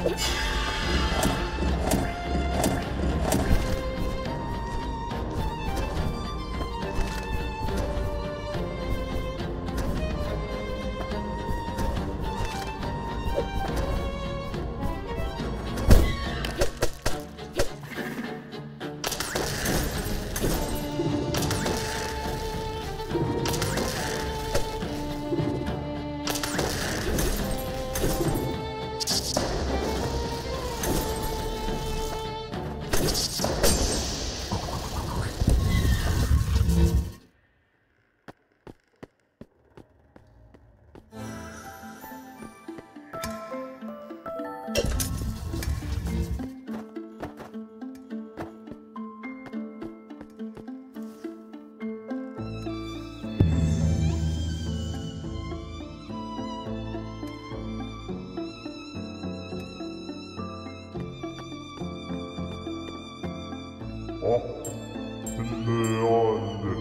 Oh. och leende.